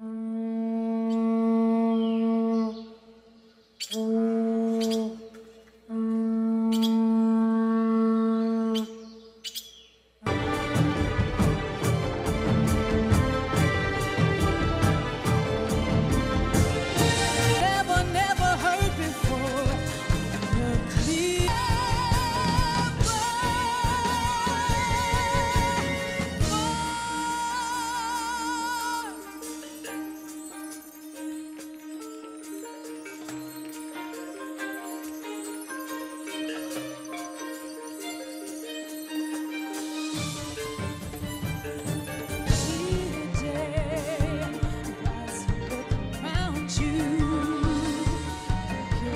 Never,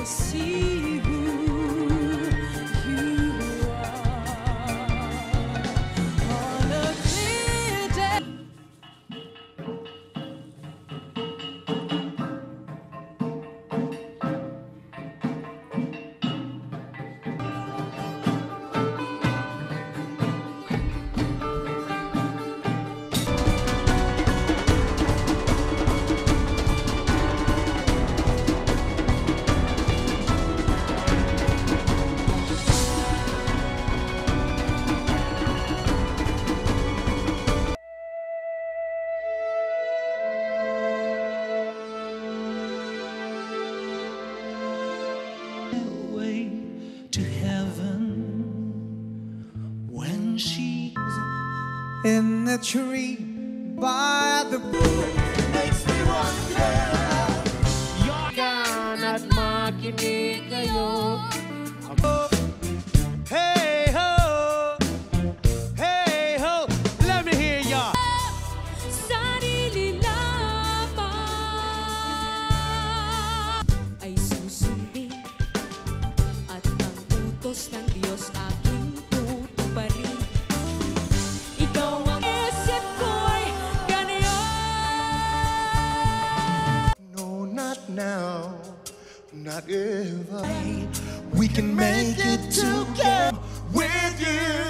See in the tree by the makes me wonder. Yan at makinig not ever. We can make it together with you.